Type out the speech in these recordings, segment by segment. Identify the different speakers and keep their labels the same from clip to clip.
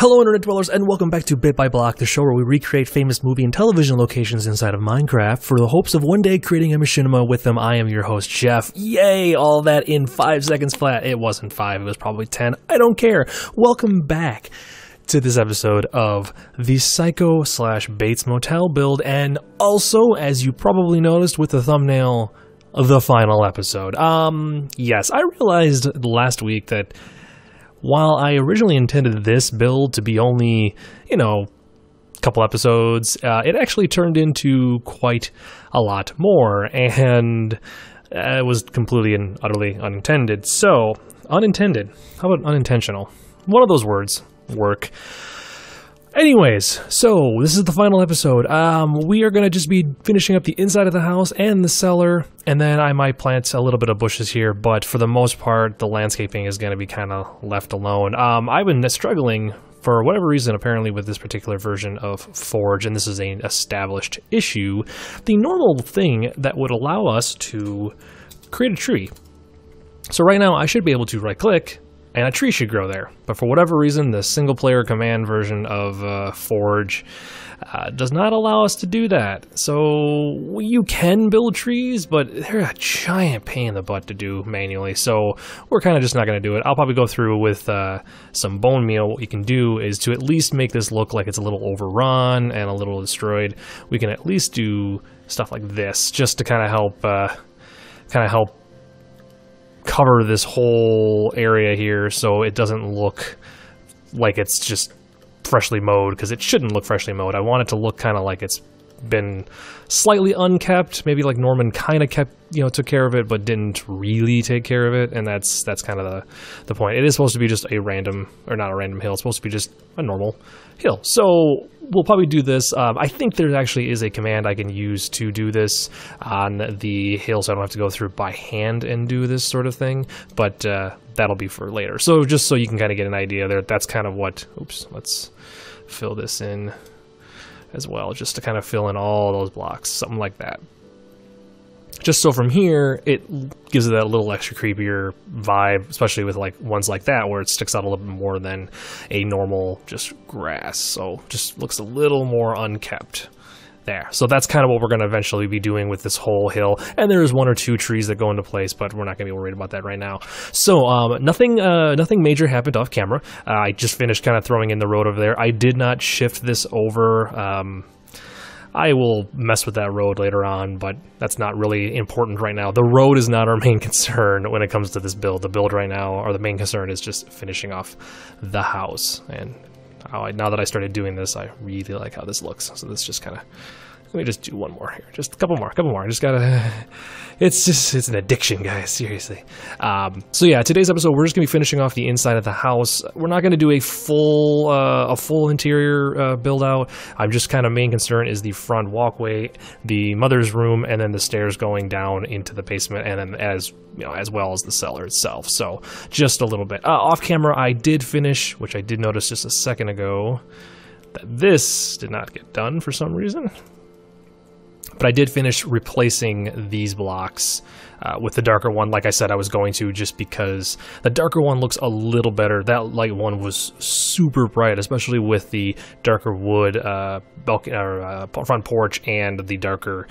Speaker 1: Hello, Internet Dwellers, and welcome back to Bit by Block, the show where we recreate famous movie and television locations inside of Minecraft for the hopes of one day creating a machinima with them. I am your host, Jeff. Yay! All that in five seconds flat. It wasn't five, it was probably ten. I don't care. Welcome back to this episode of the Psycho slash Bates Motel build, and also, as you probably noticed with the thumbnail, the final episode. Um, yes, I realized last week that while I originally intended this build to be only, you know, a couple episodes, uh, it actually turned into quite a lot more, and uh, it was completely and utterly unintended. So, unintended. How about unintentional? One of those words work. Anyways, so this is the final episode. Um, we are going to just be finishing up the inside of the house and the cellar, and then I might plant a little bit of bushes here, but for the most part, the landscaping is going to be kind of left alone. Um, I've been struggling for whatever reason, apparently with this particular version of Forge, and this is an established issue, the normal thing that would allow us to create a tree. So right now, I should be able to right-click, and a tree should grow there. But for whatever reason, the single player command version of uh, Forge uh, does not allow us to do that. So you can build trees, but they're a giant pain in the butt to do manually. So we're kind of just not going to do it. I'll probably go through with uh, some bone meal. What we can do is to at least make this look like it's a little overrun and a little destroyed. We can at least do stuff like this just to kind of help, uh, kind of help cover this whole area here so it doesn't look like it's just freshly mowed because it shouldn't look freshly mowed. I want it to look kind of like it's been slightly unkept. Maybe like Norman kind of kept, you know, took care of it, but didn't really take care of it. And that's that's kind of the the point. It is supposed to be just a random, or not a random hill. It's supposed to be just a normal hill. So we'll probably do this. Um, I think there actually is a command I can use to do this on the hill, so I don't have to go through by hand and do this sort of thing. But uh, that'll be for later. So just so you can kind of get an idea there, that's kind of what. Oops, let's fill this in as well, just to kind of fill in all those blocks, something like that. Just so from here, it gives it that little extra creepier vibe, especially with like ones like that where it sticks out a little bit more than a normal just grass. So just looks a little more unkept there. So that's kind of what we're going to eventually be doing with this whole hill. And there's one or two trees that go into place, but we're not going to be worried about that right now. So um, nothing, uh, nothing major happened off camera. Uh, I just finished kind of throwing in the road over there. I did not shift this over. Um, I will mess with that road later on, but that's not really important right now. The road is not our main concern when it comes to this build. The build right now, or the main concern, is just finishing off the house. And now that I started doing this, I really like how this looks. So this just kind of let me just do one more here. Just a couple more, a couple more. I just gotta. It's just it's an addiction, guys. Seriously. Um, so yeah, today's episode we're just gonna be finishing off the inside of the house. We're not gonna do a full uh, a full interior uh, build out. I'm just kind of main concern is the front walkway, the mother's room, and then the stairs going down into the basement, and then as you know as well as the cellar itself. So just a little bit uh, off camera. I did finish, which I did notice just a second ago. That this did not get done for some reason. But I did finish replacing these blocks uh, with the darker one, like I said I was going to, just because the darker one looks a little better. That light one was super bright, especially with the darker wood uh, or, uh, front porch and the darker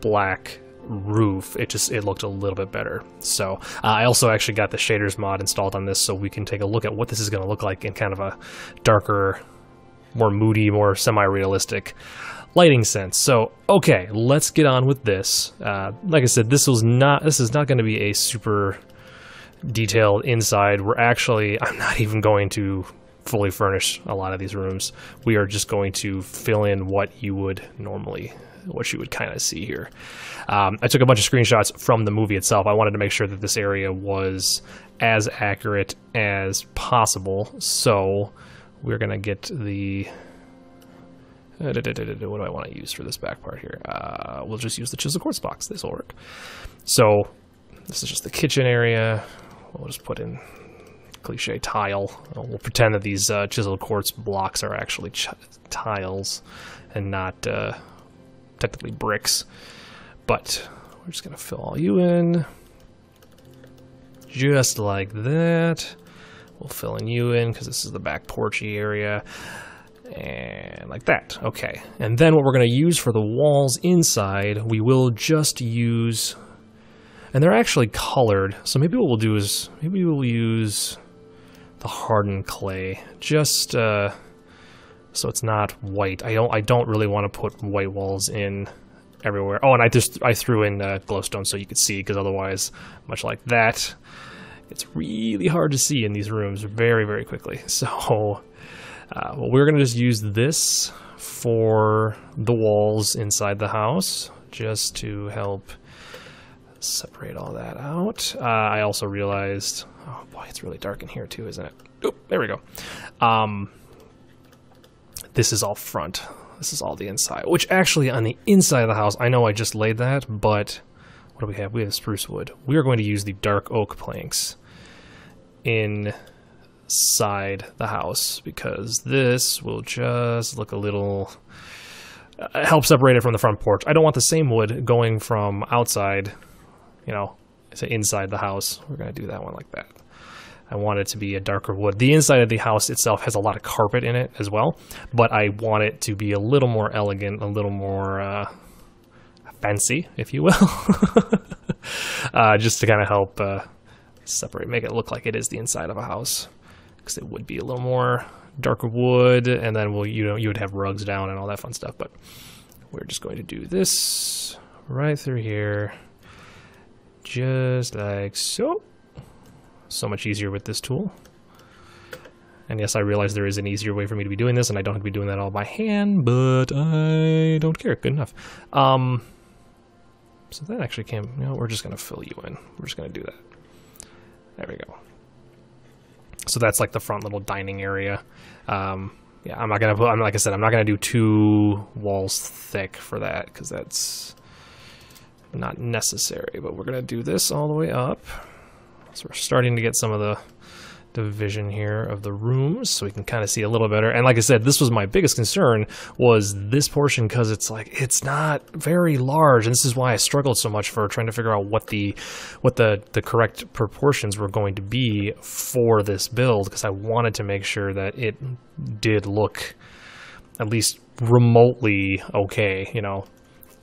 Speaker 1: black roof. It just it looked a little bit better. So uh, i also actually got the shaders mod installed on this so we can take a look at what this is going to look like in kind of a darker more moody more semi-realistic lighting sense. So, okay, let's get on with this. Uh, like I said, this was not. This is not going to be a super detailed inside. We're actually. I'm not even going to fully furnish a lot of these rooms. We are just going to fill in what you would normally, what you would kind of see here. Um, I took a bunch of screenshots from the movie itself. I wanted to make sure that this area was as accurate as possible. So we're gonna get the uh, what do I want to use for this back part here? Uh, we'll just use the chisel quartz box. This will work. So this is just the kitchen area. We'll just put in cliche tile. We'll pretend that these uh, chisel quartz blocks are actually tiles and not uh, technically bricks. But we're just going to fill all you in. Just like that. We'll fill in you in because this is the back porchy area. And like that. Okay. And then what we're going to use for the walls inside, we will just use... And they're actually colored. So maybe what we'll do is, maybe we'll use the hardened clay. Just uh, so it's not white. I don't, I don't really want to put white walls in everywhere. Oh, and I just I threw in uh, glowstone so you could see, because otherwise, much like that, it's really hard to see in these rooms very, very quickly. So, uh, well, we're going to just use this for the walls inside the house, just to help separate all that out. Uh, I also realized, oh boy, it's really dark in here too, isn't it? Oop, there we go. Um, this is all front. This is all the inside. Which actually, on the inside of the house, I know I just laid that, but what do we have? We have spruce wood. We are going to use the dark oak planks inside the house because this will just look a little uh, help separate it from the front porch. I don't want the same wood going from outside, you know, to inside the house. We're going to do that one like that. I want it to be a darker wood. The inside of the house itself has a lot of carpet in it as well, but I want it to be a little more elegant, a little more uh, fancy, if you will, uh, just to kind of help uh, separate, make it look like it is the inside of a house, because it would be a little more darker wood, and then we'll you know you would have rugs down and all that fun stuff. But we're just going to do this right through here, just like so so much easier with this tool. And yes, I realize there is an easier way for me to be doing this, and I don't have to be doing that all by hand, but I don't care. Good enough. Um, so that actually came, you know, we're just going to fill you in. We're just going to do that. There we go. So that's like the front little dining area. Um, yeah, I'm not to put, I'm, like I said, I'm not to do two walls thick for that, because that's not necessary, but we're to do this all the way up. So we're starting to get some of the division here of the rooms so we can kind of see a little better. And like I said, this was my biggest concern was this portion because it's like it's not very large. And this is why I struggled so much for trying to figure out what the what the, the correct proportions were going to be for this build because I wanted to make sure that it did look at least remotely okay, you know.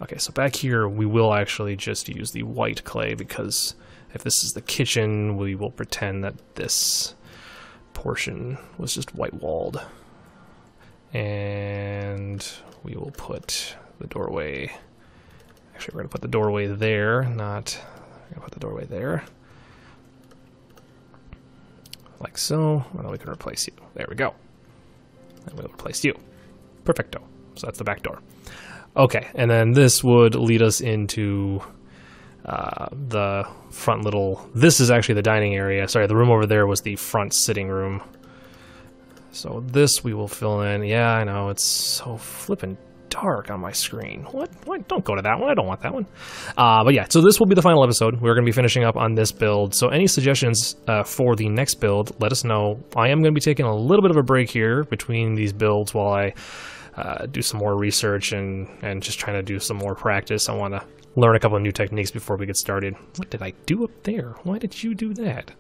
Speaker 1: Okay, so back here we will actually just use the white clay because if this is the kitchen, we will pretend that this portion was just white walled. And we will put the doorway, actually we're going to put the doorway there, not, we're going to put the doorway there. Like so, and then we can replace you. There we go. And we'll replace you. Perfecto. So that's the back door. Okay, and then this would lead us into uh, the front little. This is actually the dining area. Sorry, the room over there was the front sitting room. So this we will fill in. Yeah, I know it's so flippin' dark on my screen. What? What? Don't go to that one. I don't want that one. Uh, but yeah, so this will be the final episode. We're going to be finishing up on this build. So any suggestions uh, for the next build, let us know. I am going to be taking a little bit of a break here between these builds while I uh, do some more research and and just trying to do some more practice. I want to learn a couple of new techniques before we get started. What did I do up there? Why did you do that?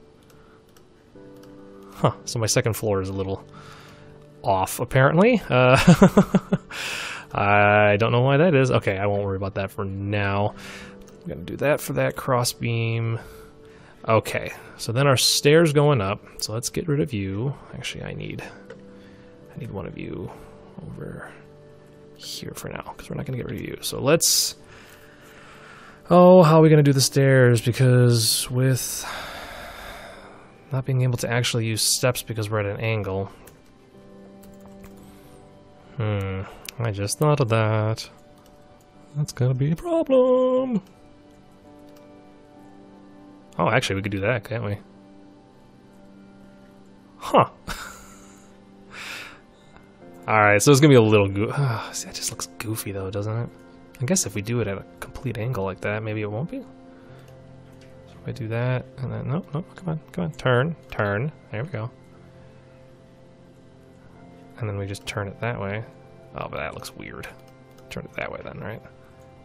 Speaker 1: Huh, so my second floor is a little off, apparently. Uh, I don't know why that is. Okay, I won't worry about that for now. I'm to do that for that crossbeam. Okay, so then our stairs going up. So let's get rid of you. Actually, I need I need one of you over here for now because we're not going to get rid of you. So let's Oh, how are we going to do the stairs? Because with not being able to actually use steps because we're at an angle. Hmm, I just thought of that. That's gonna be a problem. Oh, actually, we could do that, can't we? Huh. Alright, so it's gonna be a little goo- See, that just looks goofy though, doesn't it? I guess if we do it at a complete angle like that, maybe it won't be. So if I do that, and then, no, no, come on, come on, turn, turn, there we go. And then we just turn it that way. Oh, but that looks weird. Turn it that way then, right?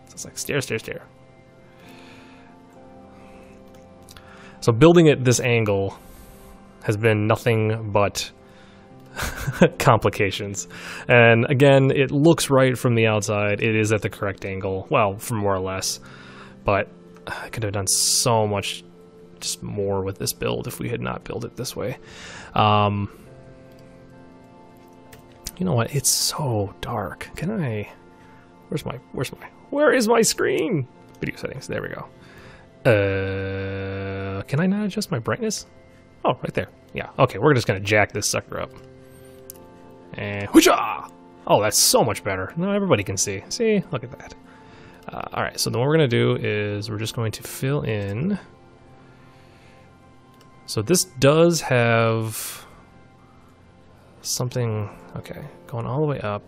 Speaker 1: So it's like stair, stair, stair. So building at this angle has been nothing but complications. And again, it looks right from the outside. It is at the correct angle. Well, for more or less. But I could have done so much just more with this build if we had not built it this way. Um, you know what? It's so dark. Can I... Where's my... Where's my... Where is my screen? Video settings. There we go. Uh, can I not adjust my brightness? Oh, right there. Yeah. Okay, we're just gonna jack this sucker up. And whoosha! Oh, that's so much better. Now everybody can see. See? Look at that. Uh, all right. So then what we're gonna do is we're just going to fill in. So this does have something. Okay, going all the way up.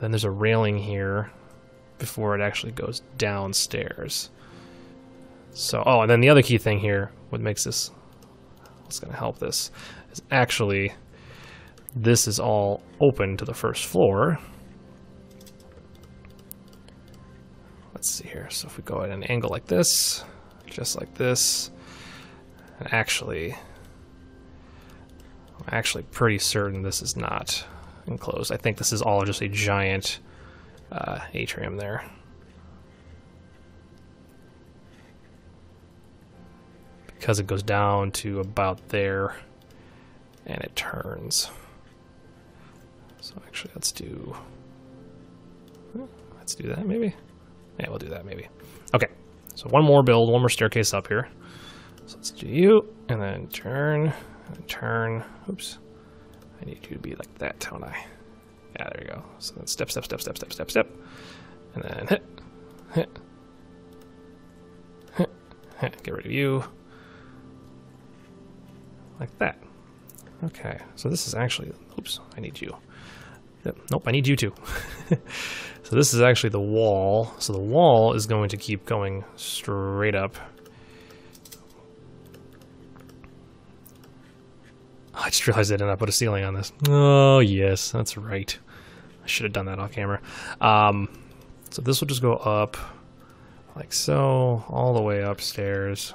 Speaker 1: Then there's a railing here before it actually goes downstairs. So, oh, and then the other key thing here, what makes this, what's going to help this, is actually this is all open to the first floor. Let's see here. So if we go at an angle like this, just like this, and actually, I'm actually pretty certain this is not enclosed. I think this is all just a giant uh, atrium there. Because it goes down to about there and it turns. So actually let's do hmm, let's do that maybe. Yeah, we'll do that maybe. Okay. So one more build, one more staircase up here. So let's do you and then turn and turn. Oops. I need you to be like that, don't I? Yeah, there you go. So then step, step, step, step, step, step, step. And then hit, hit, hit, hit. Get rid of you. Like that. Okay, so this is actually, oops, I need you. Nope, I need you too. so this is actually the wall. So the wall is going to keep going straight up. I just realized I did not put a ceiling on this. Oh, yes, that's right. I should have done that off camera. Um, so this will just go up like so, all the way upstairs.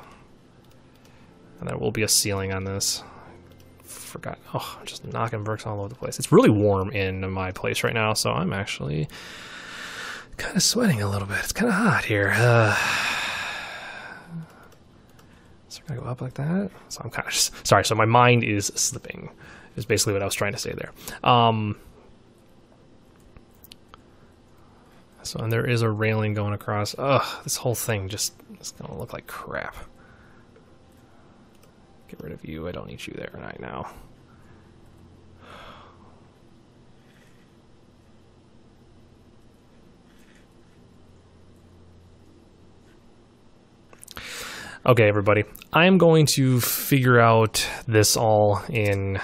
Speaker 1: And there will be a ceiling on this. Forgot. Oh, I'm just knocking bricks all over the place. It's really warm in my place right now, so I'm actually kind of sweating a little bit. It's kind of hot here. Uh, so we're gonna go up like that. So I'm kind of sorry. So my mind is slipping. Is basically what I was trying to say there. Um, so and there is a railing going across. Ugh, this whole thing just is gonna look like crap. Get rid of you. I don't need you there right now. Okay, everybody. I'm going to figure out this all in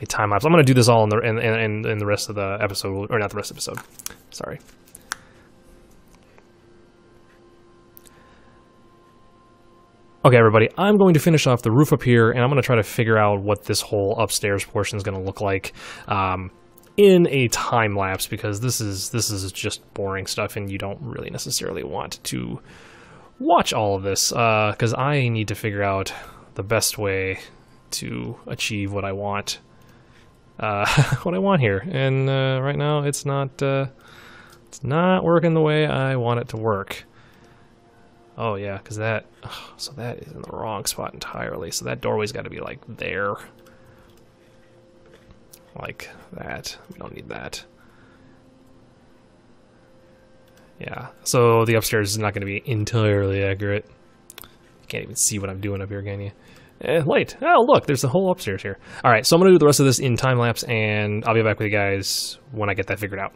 Speaker 1: a time lapse. I'm going to do this all in the in, in, in the rest of the episode, or not the rest of the episode. Sorry. Okay, everybody, I'm going to finish off the roof up here, and I'm going to try to figure out what this whole upstairs portion is going to look like um, in a time lapse, because this is this is just boring stuff, and you don't really necessarily want to watch all of this because uh, I need to figure out the best way to achieve what I want. Uh, what I want here, and uh, right now it's not uh, it's not working the way I want it to work. Oh yeah, because that oh, so that is in the wrong spot entirely. So that doorway's got to be like there, like that. We don't need that. Yeah, so the upstairs is not going to be entirely accurate. You can't even see what I'm doing up here, can you? Eh, light. Oh, look, there's the whole upstairs here. All right, so I'm going to do the rest of this in time lapse, and I'll be back with you guys when I get that figured out.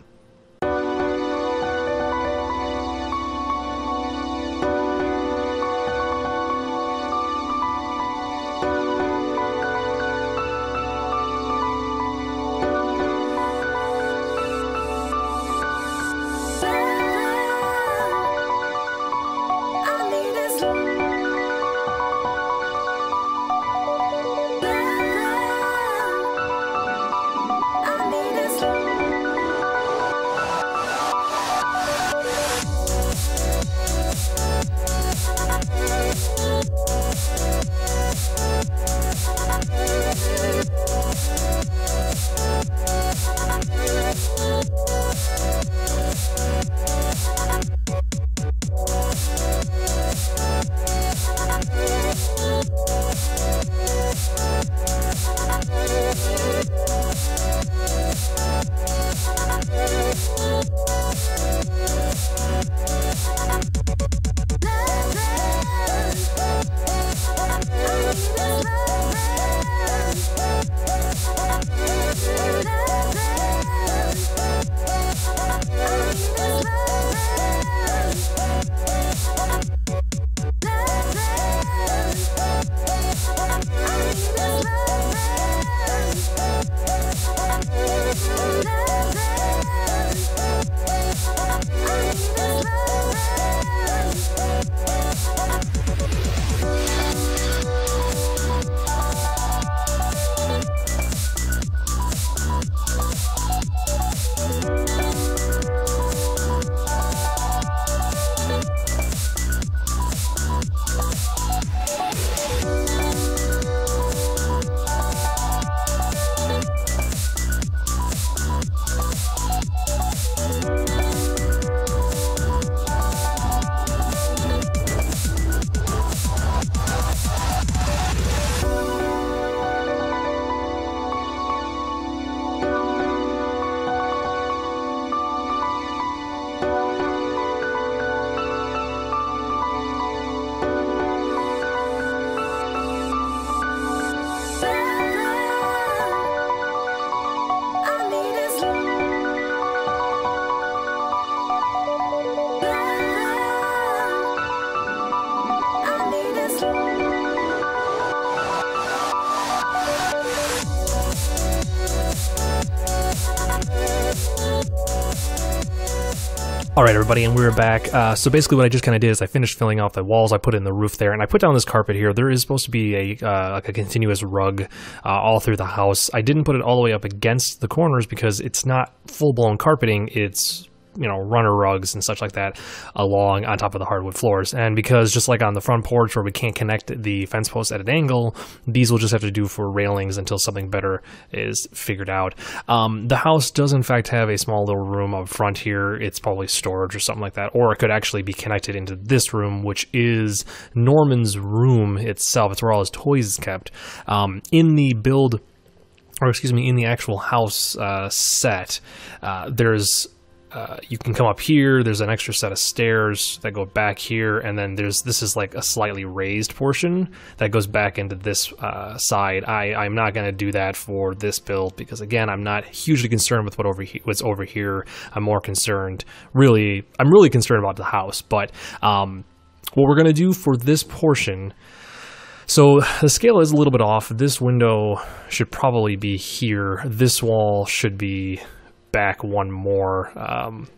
Speaker 1: Everybody, and we're back. Uh, so basically, what I just kind of did is I finished filling off the walls. I put in the roof there, and I put down this carpet here. There is supposed to be a uh, like a continuous rug uh, all through the house. I didn't put it all the way up against the corners because it's not full blown carpeting. It's you know runner rugs and such like that along on top of the hardwood floors. And because just like on the front porch where we can't connect the fence posts at an angle these will just have to do for railings until something better is figured out. Um, the house does in fact have a small little room up front here. It's probably storage or something like that. Or it could actually be connected into this room which is norman's room itself. It's where all his toys is kept. Um, in the build or excuse me, in the actual house uh, set, uh, there's uh, you can come up here. There's an extra set of stairs that go back here, and then there's this is like a slightly raised portion that goes back into this uh, side. I I'm not gonna do that for this build because again I'm not hugely concerned with what over he- what's over here. I'm more concerned, really, I'm really concerned about the house. But um, what we're gonna do for this portion. So the scale is a little bit off. This window should probably be here. This wall should be back one more. Um,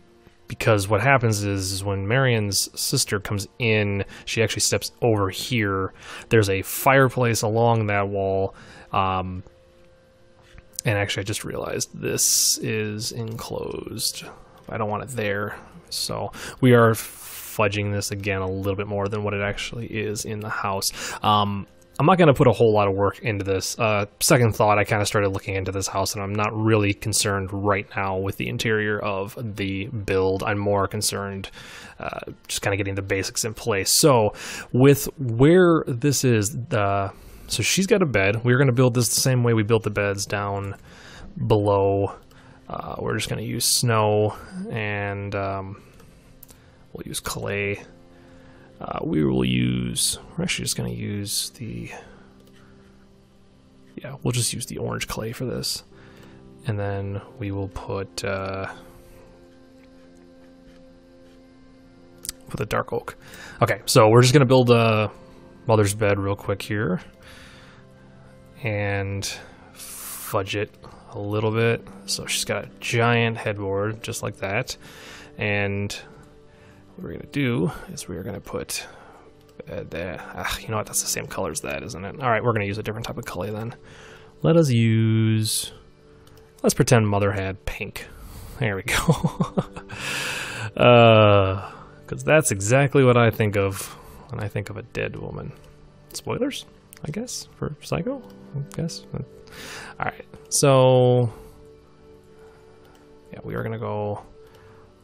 Speaker 1: because what happens is, is when Marion's sister comes in, she actually steps over here. There's a fireplace along that wall. Um, and actually, I just realized this is enclosed. I don't want it there. So we are fudging this again a little bit more than what it actually is in the house. Um, I'm not going to put a whole lot of work into this. Uh, second thought, I kind of started looking into this house, and I'm not really concerned right now with the interior of the build. I'm more concerned uh, just kind of getting the basics in place. So, with where this is, uh, so she's got a bed. We're going to build this the same way we built the beds down below. Uh, we're just going to use snow, and um, we'll use clay uh, we will use, we're actually just going to use the, yeah, we'll just use the orange clay for this. And then we will put, uh, put the dark oak. Okay, so we're just going to build a mother's bed real quick here. And fudge it a little bit. So she's got a giant headboard, just like that. And what we're to do is we're to put uh, there. Ah, you know what? That's the same color as that, isn't it? All right, we're to use a different type of color then. Let us use... Let's pretend Mother had pink. There we go. uh, Because that's exactly what I think of when I think of a dead woman. Spoilers, I guess, for Psycho? I guess. Alright, so... Yeah, we are to go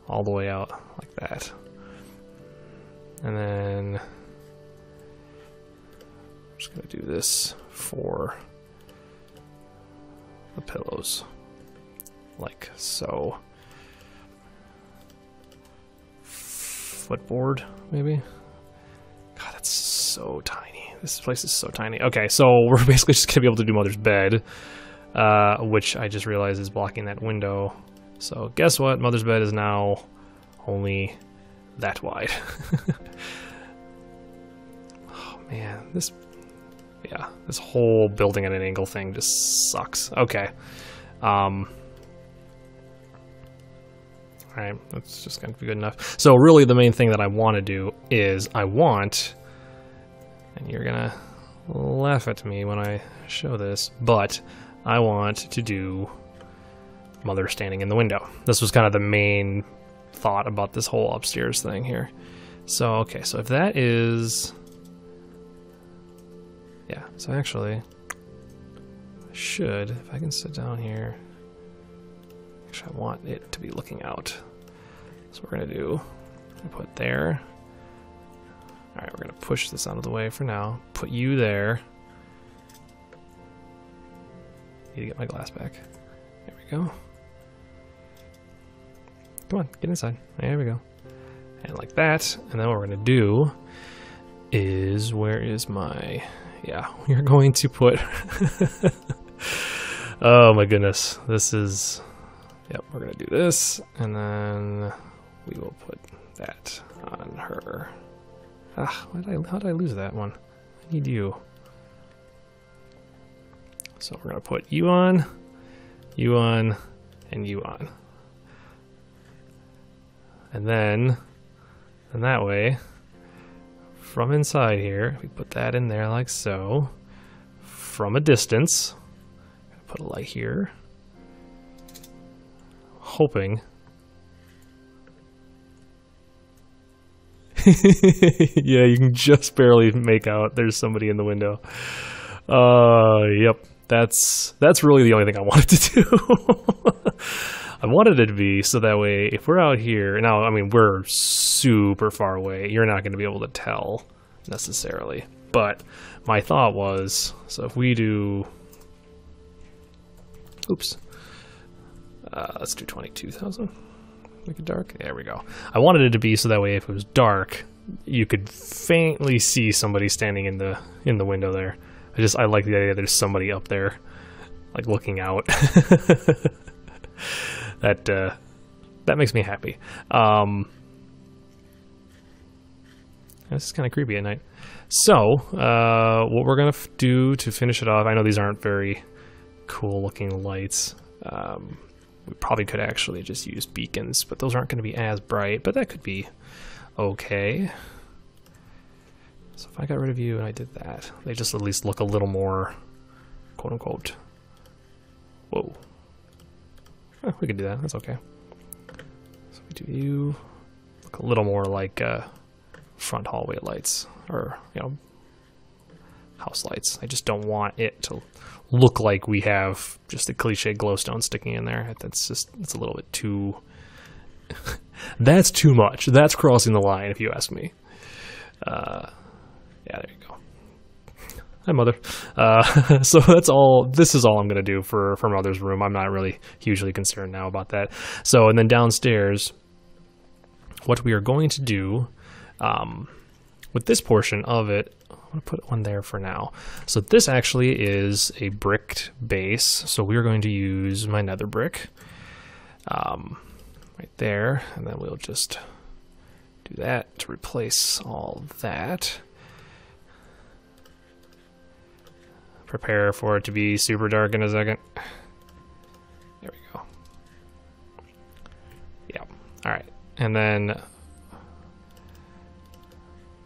Speaker 1: all the way out like that. And then I'm just going to do this for the pillows, like so. Footboard, maybe? God, that's so tiny. This place is so tiny. Okay, so we're basically just going to be able to do Mother's bed, uh, which I just realized is blocking that window. So guess what? Mother's bed is now only that wide. oh man, this yeah, this whole building at an angle thing just sucks. Okay. Um Alright, that's just gonna be good enough. So really the main thing that I want to do is I want and you're gonna laugh at me when I show this, but I want to do mother standing in the window. This was kind of the main thought about this whole upstairs thing here. So, okay, so if that is... Yeah, so actually, I should, if I can sit down here... Actually, I want it to be looking out. So we're going to do, put there. Alright, we're going to push this out of the way for now. Put you there. Need to get my glass back. There we go. Come on, get inside. There we go. And like that. And then what we're going to do is, where is my, yeah, we're going to put, oh my goodness. This is, yep, we're going to do this. And then we will put that on her. Ah, did I, how did I lose that one? I need you. So we're going to put you on, you on, and you on. And then, and that way, from inside here, we put that in there like so. From a distance, put a light here. Hoping. yeah, you can just barely make out there's somebody in the window. Uh, yep. That's that's really the only thing I wanted to do. I wanted it to be so that way if we're out here now, I mean we're super far away. You're not going to be able to tell necessarily. But my thought was, so if we do, oops, uh, let's do twenty-two thousand. Make it dark. There we go. I wanted it to be so that way if it was dark, you could faintly see somebody standing in the in the window there. I just I like the idea there's somebody up there, like looking out. that uh, that makes me happy. Um, this is kind of creepy at night. So, uh, what we're gonna do to finish it off, I know these aren't very cool looking lights. Um, we probably could actually just use beacons, but those aren't going to be as bright, but that could be okay. So if I got rid of you and I did that, they just at least look a little more, quote unquote, whoa, Oh, we could do that. That's okay. So we do you look a little more like uh, front hallway lights or you know house lights. I just don't want it to look like we have just a cliche glowstone sticking in there. That's just it's a little bit too. that's too much. That's crossing the line, if you ask me. Uh, yeah, there you go. Hi, Mother. Uh, so that's all. This is all I'm going to do for for Mother's room. I'm not really hugely concerned now about that. So, and then downstairs, what we are going to do um, with this portion of it, I'm going to put one there for now. So this actually is a bricked base. So we are going to use my nether brick um, right there, and then we'll just do that to replace all that. Prepare for it to be super dark in a second. There we go. Yeah. All right. And then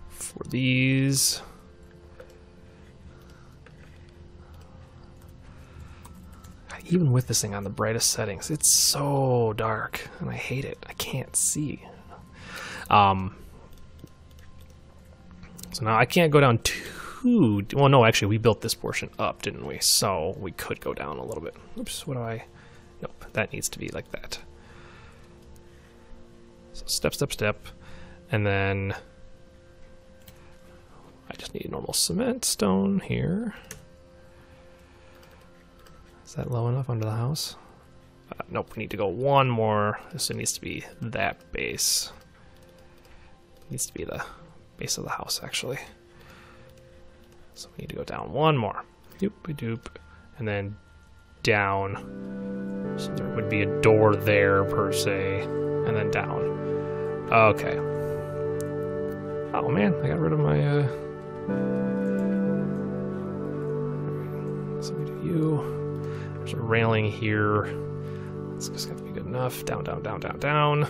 Speaker 1: for these, even with this thing on the brightest settings, it's so dark and I hate it. I can't see. Um, so now I can't go down too could... Well, no, actually, we built this portion up, didn't we? So we could go down a little bit. Oops, what do I... Nope, that needs to be like that. So step, step, step. And then... I just need normal cement stone here. Is that low enough under the house? Uh, nope, we need to go one more. This needs to be that base. It needs to be the base of the house, actually. So we need to go down one more. Doop doop. And then down. So there would be a door there per se. And then down. Okay. Oh man, I got rid of my uh so we do you. There's a railing here. It's just got to be good enough. Down, down, down, down, down.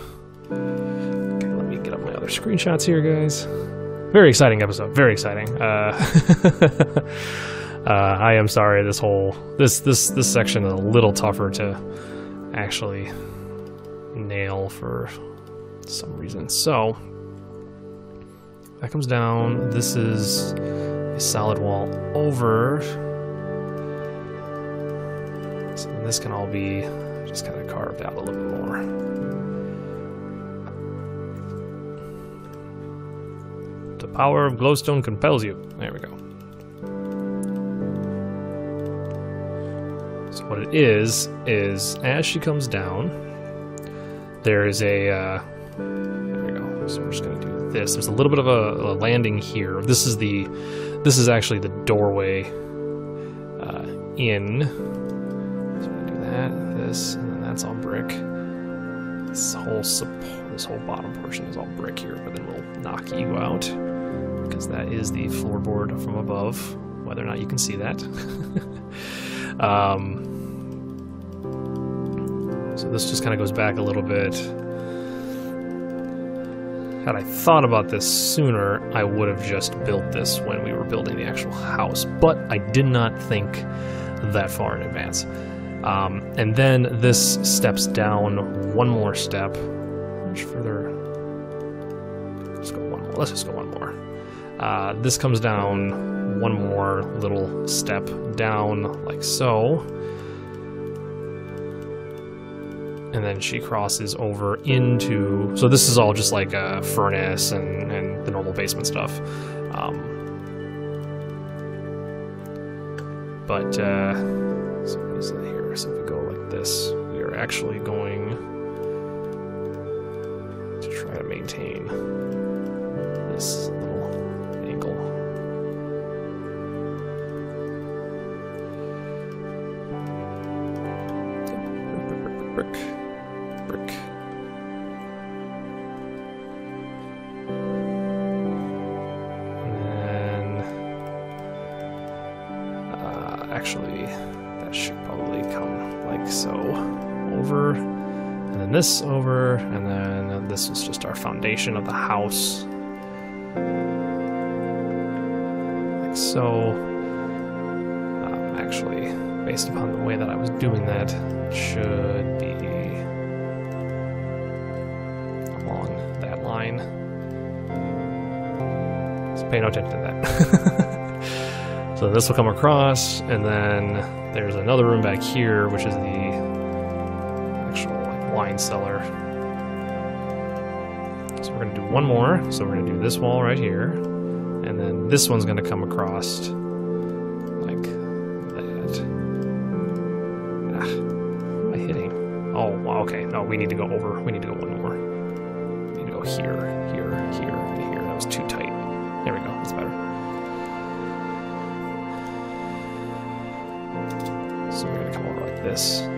Speaker 1: Okay, let me get up my other screenshots here, guys very exciting episode. Very exciting. Uh, uh, I am sorry. This whole this this this section is a little tougher to actually nail for some reason. So that comes down. This is a solid wall over. So this can all be just kind of carved out a little bit more. Power of glowstone compels you. There we go. So what it is, is as she comes down, there is a, uh, there we go. So we're just gonna do this. There's a little bit of a, a landing here. This is the, this is actually the doorway uh, in. So we do that, this, and then that's all brick. This whole support, this whole bottom portion is all brick here, but then we'll knock you out because that is the floorboard from above, whether or not you can see that. um, so this just kind of goes back a little bit. had I thought about this sooner, I would have just built this when we were building the actual house. But I did not think that far in advance. Um, and then this steps down one more step. Much further. Let's go one more. Let's just go one. Uh, this comes down one more little step down, like so. And then she crosses over into. So this is all just like a furnace and, and the normal basement stuff. Um, but uh, so what is it here? So if we go like this, we are actually going to try to maintain this this over, and then this is just our foundation of the house. Like so. Um, actually, based upon the way that I was doing that, should be along that line. So pay no attention to that. So this will come across, and then there's another room back here, which is the wine cellar. So we're gonna do one more. So we're gonna do this wall right here, and then this one's gonna come across like that. Ah, I hitting? Oh, wow, okay. No, we need to go over. We need to go one more. We need to go here, here, here, and here. That was too tight. There we go. That's better. So we're gonna come over like this.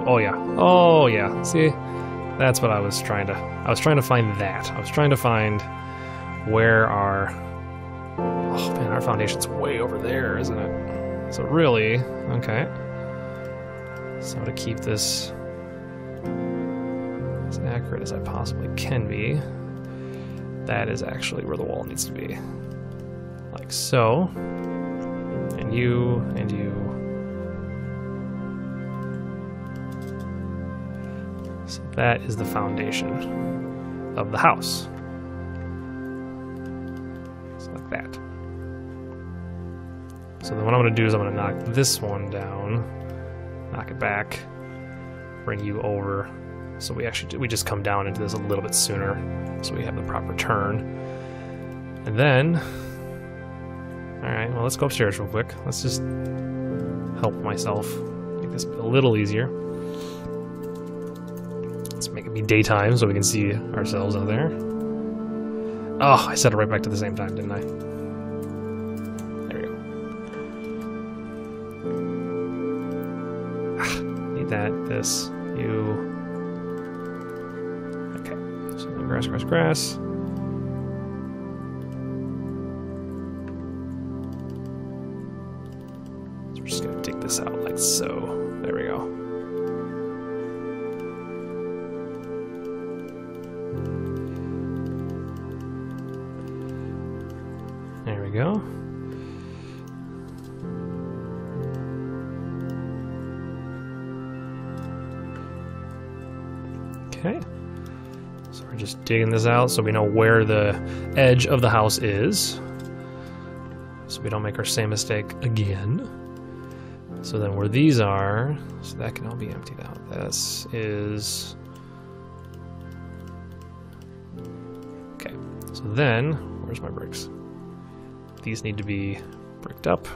Speaker 1: Oh oh, oh yeah, oh yeah. See, that's what I was trying to. I was trying to find that. I was trying to find where our. Oh man, our foundation's way over there, isn't it? So really, okay. So to keep this as accurate as I possibly can be, that is actually where the wall needs to be. Like so. And you, and you. That is the foundation of the house. So like that. So then what I'm going to do is I'm going to knock this one down knock it back, bring you over. So we actually we just come down into this a little bit sooner, so we have the proper turn. And then, all right, well let's go upstairs real quick. Let's just help myself make this a little easier. Let's make it be daytime so we can see ourselves out there. Oh, I set it right back to the same time, didn't I? There we go. Ah, need that, this, you. Okay, so grass, grass, grass. So we're just gonna dig this out like so. Digging this out so we know where the edge of the house is. So we don't make our same mistake again. So then where these are, so that can all be emptied out. This is... Okay. So then, where's my bricks? These need to be bricked up.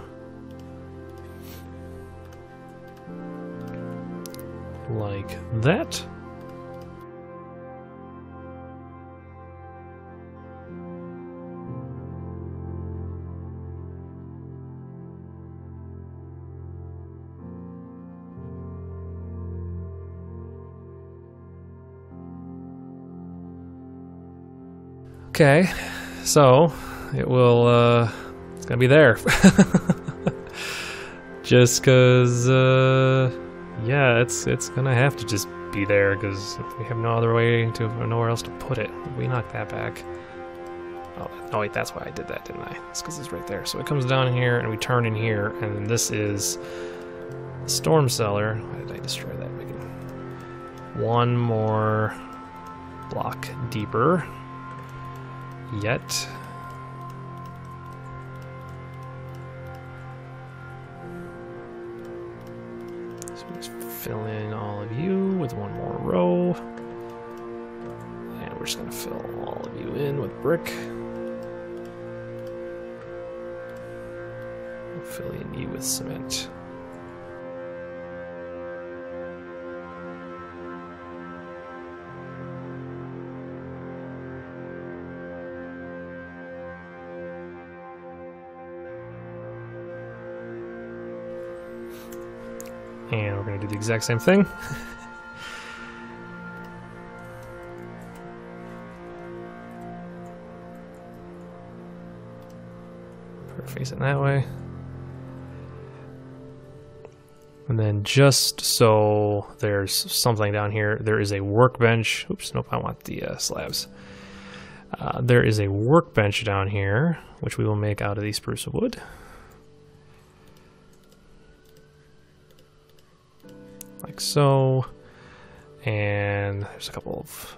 Speaker 1: Like that. Okay, so it will, uh, it's gonna be there. just cause, uh, yeah, it's, it's gonna have to just be there because we have no other way to, nowhere else to put it. We knock that back. Oh, oh wait, that's why I did that, didn't I? It's because it's right there. So it comes down here and we turn in here and this is storm cellar. Why did I destroy that? One more block deeper. Yet. So just fill in all of you with one more row. And we're just going to fill all of you in with brick. Filling you with cement. Exact same thing. face it that way. And then just so there's something down here, there is a workbench. Oops, nope, I want the uh, slabs. Uh, there is a workbench down here, which we will make out of the spruce of wood. Like so. And there's a couple of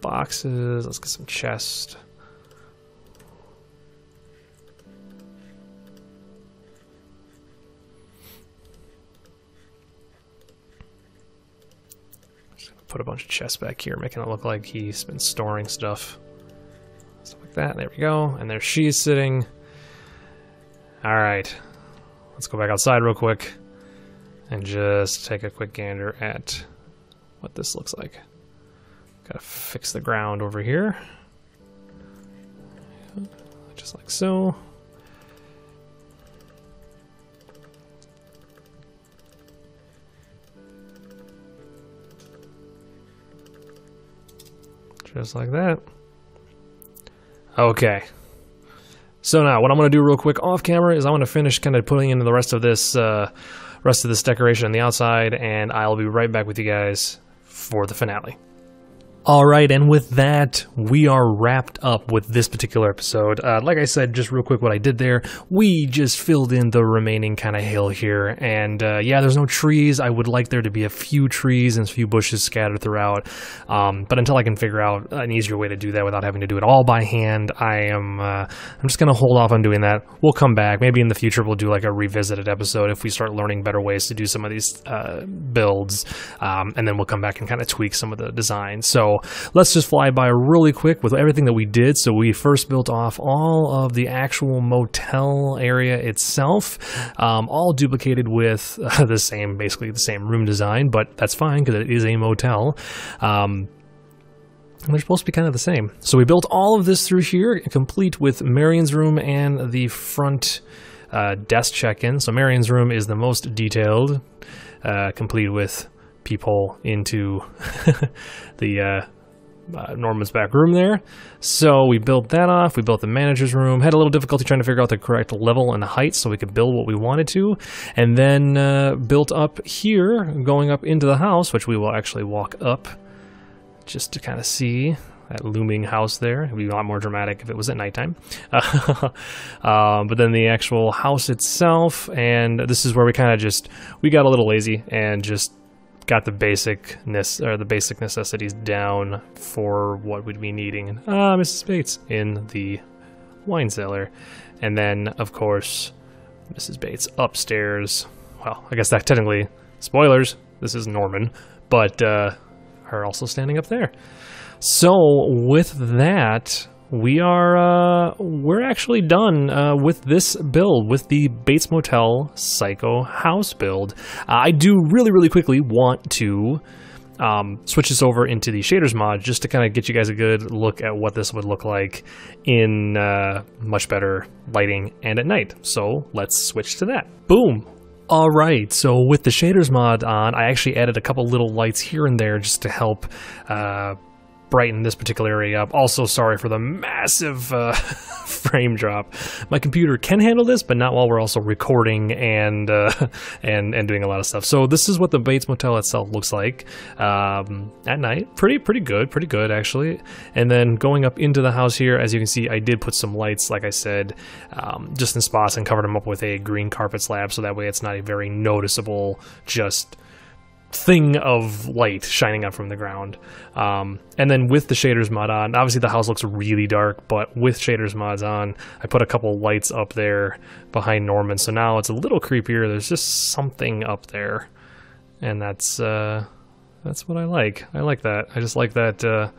Speaker 1: boxes. Let's get some chest. put a bunch of chests back here, making it look like he's been storing stuff. Stuff like that. There we go. And there she's sitting. Alright. Let's go back outside real quick and just take a quick gander at what this looks like. Gotta fix the ground over here. Just like so. Just like that. Okay. So now, what I'm going to do real quick off camera is I want to finish kind of putting in the rest of this uh, rest of this decoration on the outside, and I'll be right back with you guys for the finale. All right, and with that, we are wrapped up with this particular episode. Uh, like I said, just real quick, what I did there, we just filled in the remaining kind of hill here, and uh, yeah, there's no trees. I would like there to be a few trees and a few bushes scattered throughout, um, but until I can figure out an easier way to do that without having to do it all by hand, I am uh, I'm just gonna hold off on doing that. We'll come back. Maybe in the future we'll do like a revisited episode if we start learning better ways to do some of these uh, builds, um, and then we'll come back and kind of tweak some of the designs. So let's just fly by really quick with everything that we did. So we first built off all of the actual motel area itself, um, all duplicated with uh, the same, basically the same room design, but that's fine because it is a motel. Um, and they're supposed to be kind of the same. So we built all of this through here, complete with Marion's room and the front uh, desk check-in. So Marion's room is the most detailed, uh, complete with peephole into the uh, uh, Norman's back room there. So we built that off. We built the manager's room. Had a little difficulty trying to figure out the correct level and height so we could build what we wanted to. And then uh, built up here, going up into the house, which we will actually walk up just to kind of see that looming house there. It'd be a lot more dramatic if it was at nighttime. um, but then the actual house itself, and this is where we kind of just, we got a little lazy and just got the basicness or the basic necessities down for what we'd be needing. Ah, Mrs. Bates in the wine cellar, and then of course Mrs. Bates upstairs. Well, I guess that technically spoilers. This is Norman, but uh, her also standing up there. So with that, we are uh, we're actually done uh, with this build with the Bates Motel Psycho House build. Uh, I do really really quickly want to um, switch this over into the shaders mod just to kind of get you guys a good look at what this would look like in uh, much better lighting and at night. So let's switch to that. Boom. All right, so with the shaders mod on, I actually added a couple little lights here and there just to help uh, brighten this particular area up. Also, sorry for the massive uh, frame drop. My computer can handle this, but not while we're also recording and uh, and and doing a lot of stuff. So this is what the Bates Motel itself looks like um, at night. Pretty pretty good, pretty good actually. And then going up into the house here, as you can see, I did put some lights, like I said, um, just in spots and covered them up with a green carpet slab, so that way it's not a very noticeable just thing of light shining up from the ground. Um, and then with the shaders mod on, obviously the house looks really dark, but with shaders mods on, I put a couple lights up there behind Norman. So now it's a little creepier. There's just something up there. And that's, uh, that's what I like. I like that. I just like that, uh,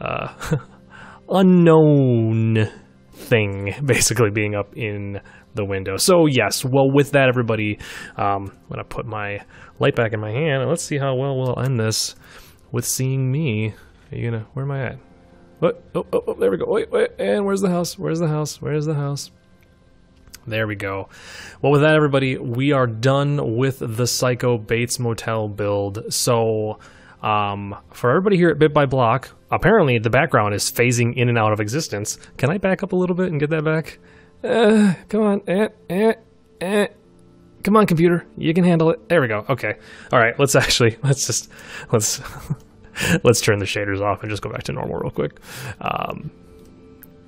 Speaker 1: uh, unknown thing basically being up in the window. So yes, well with that everybody, um, I'm gonna put my light back in my hand and let's see how well we'll end this with seeing me. Are you gonna? Where am I at? What? Oh, oh, oh, there we go. Wait, wait, and where's the house? Where's the house? Where's the house? There we go. Well, with that, everybody, we are done with the Psycho Bates Motel build. So, um, for everybody here at Bit by Block, apparently the background is phasing in and out of existence. Can I back up a little bit and get that back? Uh, come on. Eh, eh, eh. Come on, computer. You can handle it. There we go. Okay. All right. Let's actually, let's just, let's, let's turn the shaders off and just go back to normal real quick. Um,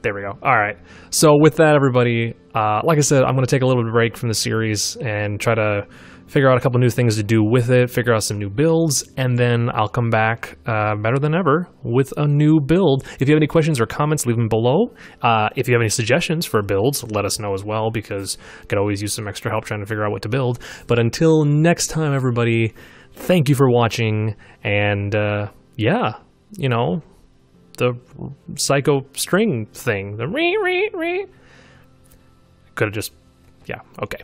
Speaker 1: there we go. All right. So with that, everybody, uh, like I said, I'm going to take a little bit break from the series and try to figure out a couple new things to do with it, figure out some new builds, and then I'll come back uh, better than ever with a new build. If you have any questions or comments, leave them below. Uh, if you have any suggestions for builds, let us know as well because I could always use some extra help trying to figure out what to build. But until next time, everybody, thank you for watching, and uh, yeah, you know, the psycho string thing, the re re re. Could have just, yeah, okay.